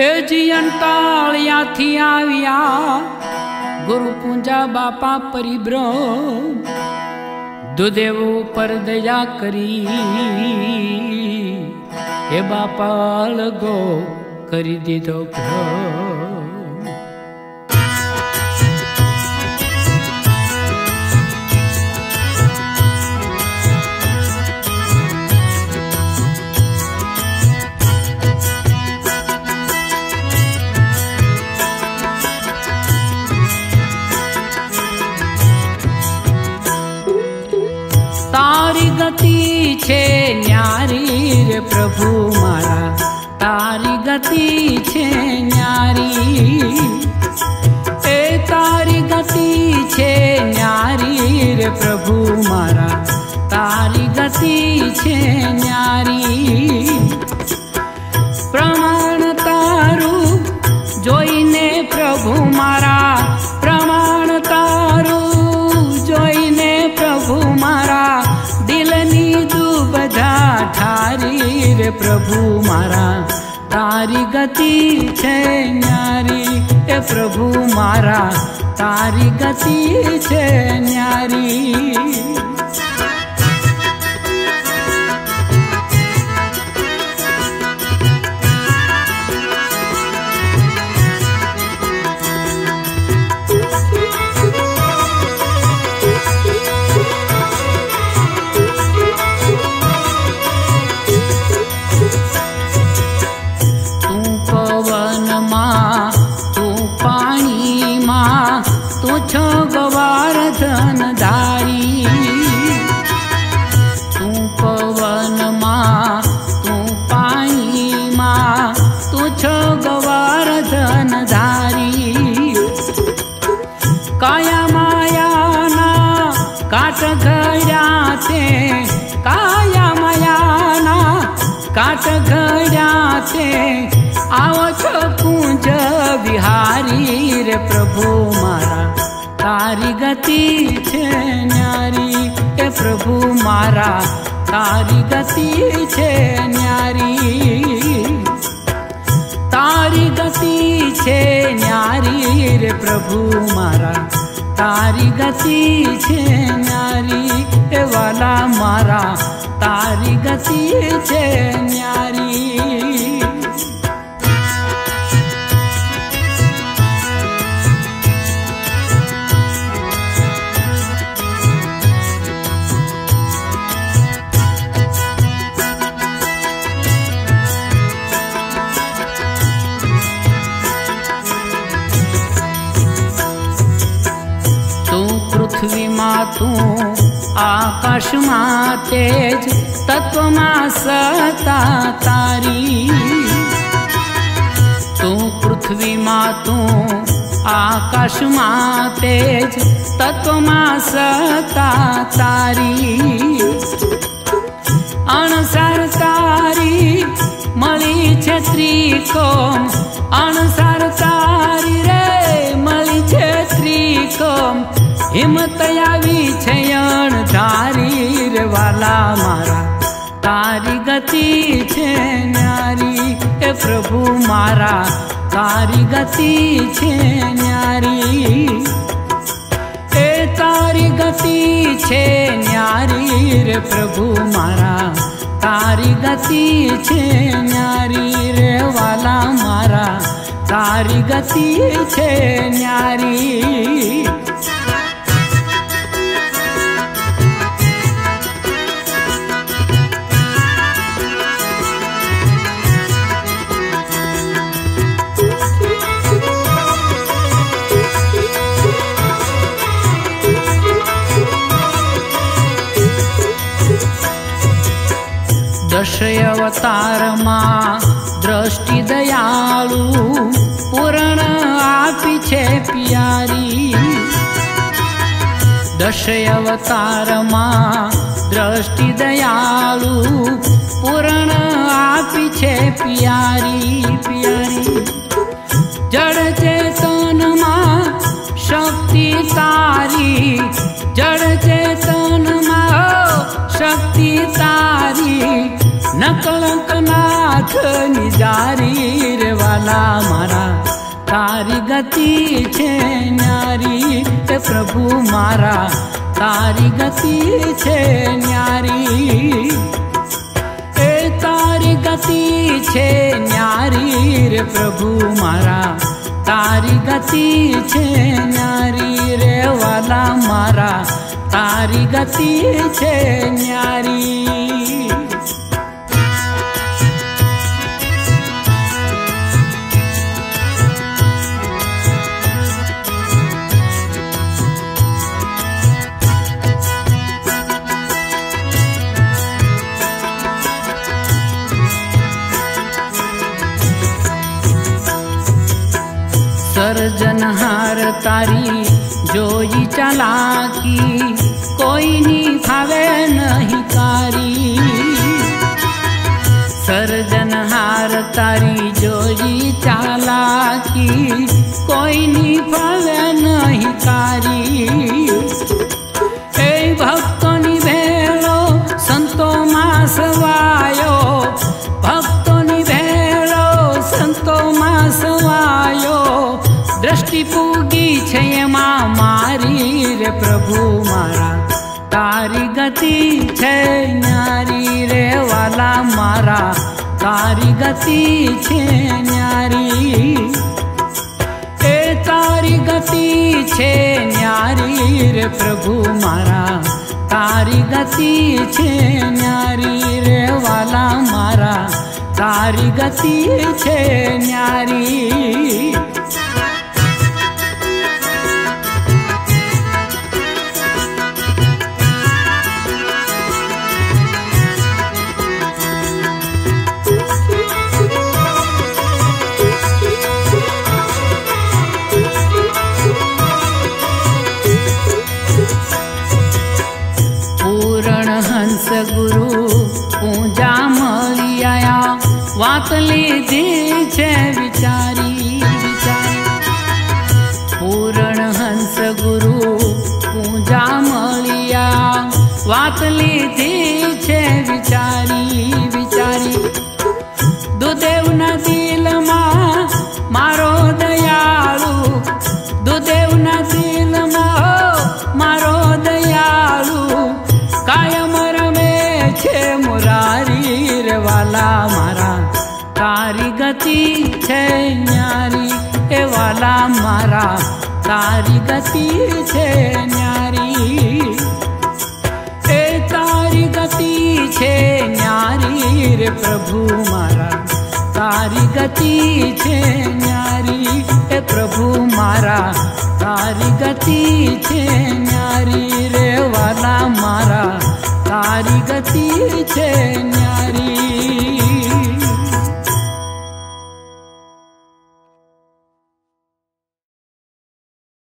એ જીયંતાળિયાથી આવ્યા. ગુરુ પૂંજા બાપા પરિબ્રહ્મ દુદેવો પર દયા કરી. હે બાપા લગો કરી દીધો ભ્રમ. ગતિ છે ન્યારી રે પ્રભુ મારા તારી ગતિ છે ન્યારી એ તારી ગતિ છે ન્યારી રે પ્રભુ મારા તારી ગતિ છે ન્યારી મારા તારી ગતિ છે ન્યારી એ પ્રભુ મારા તારી ગતિ છે ન્યારી काया ना काट घड्याचे काया ना काट घड्याचे आवच पूज बिहारी रे प्रभु मारा। तारी गति छे न्यारी, ए प्रभु मारा। तारी गति छे न्यारी। તારી ગતિ છે ન્યારી રે પ્રભુ મારા. તારી ગતિ છે ન્યારી એ વાલા મારા. તારી ગતિ છે ન્યારી પૃથ્વીમાં તું આકાશમાં તેજ તત્વમાં સતા તારી તું પૃથ્વીમાં તું આકાશમાં તેજ તત્વમાં સતા તારી અણસાર તારી મળી છે ત્રિકોમ અણસાર તારી રે હિંમત આવી છે અણ ધારી રે વાલા મારા તારી ગતિ છે ન્યારી એ પ્રભુ મારા તારી ગતિ છે ન્યારી એ તારી ગતિ છે ન્યારી રે પ્રભુ મારા તારી ગતિ છે ન્યારી રે વાલા મારા તારી ગતિ છે ન્યારી दशयवतारमा दश अवतार मा द्रष्टिण पिच्छे प्यवतार मा द्रष्टि दयालु पूरण प्यारी प्यड चेतनमा शक्ति तारी जड चे શક્તિ જારી રેવાલા મારા. તારી ગતિ છે ન્યારી, એ પ્રભુ મારા. તારી ગતિ છે ન્યારી. એ તારી ગતિ છે ન્યારી રે પ્રભુ મારા. તારી ગતિ છે ન્યારી રે વાલા મારા. તારી ગતિ છે ન્યારી. जनहार तारी जोई चलाकी, कोई नी खावे नहीं तारी सर्जनहार तारी जोई चालाकी, कोई नी फावे नहीं तारी પૂગી છે એમાં મારી રે પ્રભુ મારા તારી ગતિ છે ન્યારી રે વાલા મારા તારી ગતિ છે ન્યારી એ તારી ગતિ છે ન્યારી રે પ્રભુ મારા તારી ગતિ છે ન્યારી રે વાલા મારા તારી ગતિ છે હંસ ગુરુ પૂજા મળી આયા વાત લીધી છે મારા તારી ગતિ છે ન્યારી એ તારી ગતિ છે ન્યારી રે પ્રભુ મારા તારી ગતિ છે ન્યારી એ પ્રભુ મારા તારી ગતિ છે ન્યારી રે વાલા મારા તારી ગતિ છે ન્યારી